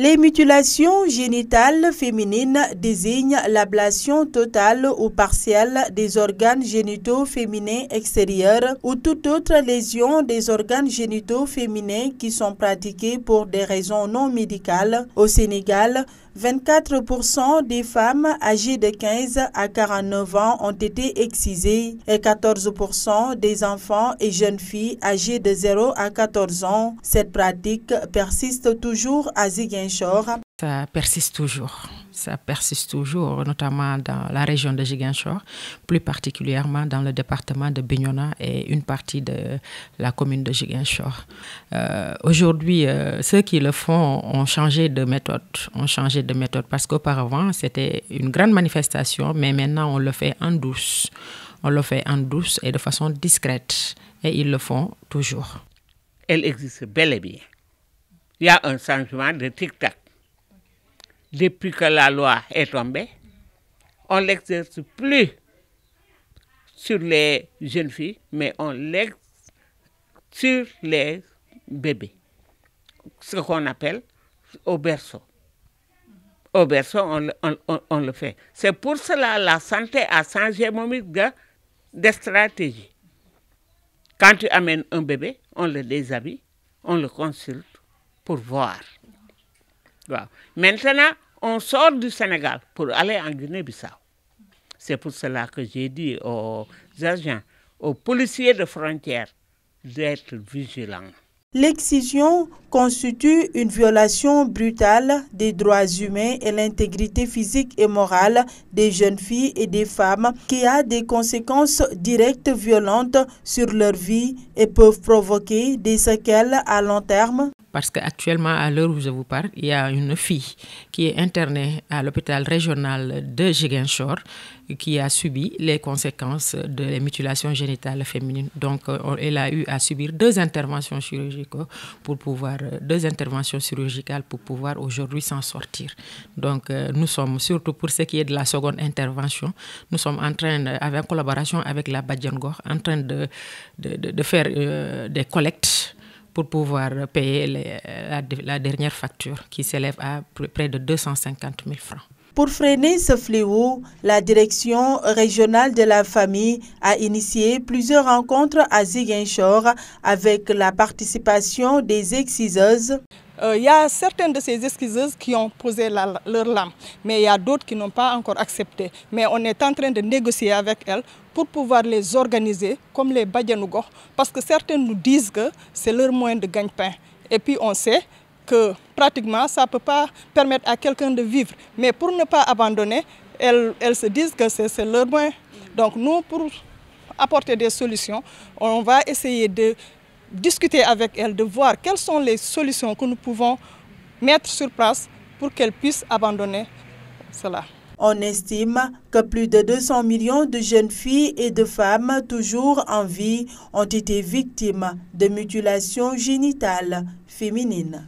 Les mutilations génitales féminines désignent l'ablation totale ou partielle des organes génitaux féminins extérieurs ou toute autre lésion des organes génitaux féminins qui sont pratiquées pour des raisons non médicales. Au Sénégal, 24% des femmes âgées de 15 à 49 ans ont été excisées et 14% des enfants et jeunes filles âgées de 0 à 14 ans. Cette pratique persiste toujours à Ziguinchor. Ça persiste toujours. Ça persiste toujours, notamment dans la région de Ziguinchor, plus particulièrement dans le département de Bignona et une partie de la commune de Ziguinchor. Euh, Aujourd'hui, euh, ceux qui le font ont changé de méthode. Ont changé de méthode parce qu'auparavant, c'était une grande manifestation, mais maintenant, on le fait en douce. On le fait en douce et de façon discrète. Et ils le font toujours. Elle existe bel et bien. Il y a un changement de tic-tac depuis que la loi est tombée, on l'exerce plus sur les jeunes filles, mais on l'exerce sur les bébés. Ce qu'on appelle au berceau. Au berceau, on, le fait. C'est pour cela la santé a changé mon de, de stratégie. Quand tu amènes un bébé, on le déshabille, on le consulte pour voir. Maintenant, on sort du Sénégal pour aller en Guinée-Bissau. C'est pour cela que j'ai dit aux agents, aux policiers de frontière d'être vigilants. L'excision constitue une violation brutale des droits humains et l'intégrité physique et morale des jeunes filles et des femmes qui a des conséquences directes violentes sur leur vie et peuvent provoquer des séquelles à long terme. Parce qu'actuellement, à l'heure où je vous parle, il y a une fille qui est internée à l'hôpital régional de Giguinchor qui a subi les conséquences de la mutilation génitale féminine. Donc, elle a eu à subir deux interventions chirurgicales pour pouvoir, deux interventions chirurgicales pour pouvoir aujourd'hui s'en sortir. Donc, nous sommes, surtout pour ce qui est de la seconde intervention, nous sommes en train, avec collaboration avec la Badjangor, en train de, de, faire euh, des collectes pour pouvoir payer les, la, la, dernière facture qui s'élève à près de 250 000 francs. Pour freiner ce fléau, la direction régionale de la famille a initié plusieurs rencontres à Ziguinchor avec la participation des exciseuses. Il euh, y a certaines de ces esquisseuses qui ont posé la, leur lame, mais il y a d'autres qui n'ont pas encore accepté. Mais on est en train de négocier avec elles pour pouvoir les organiser comme les Badjanougor, parce que certaines nous disent que c'est leur moyen de gagne-pain. Et puis on sait que pratiquement ça ne peut pas permettre à quelqu'un de vivre. Mais pour ne pas abandonner, elles se disent que c'est leur moyen. Donc nous, pour apporter des solutions, on va essayer de discuter avec elles, de voir quelles sont les solutions que nous pouvons mettre sur place pour qu'elles puissent abandonner cela. On estime que plus de 200 millions de jeunes filles et de femmes toujours en vie ont été victimes de mutilations génitales féminines.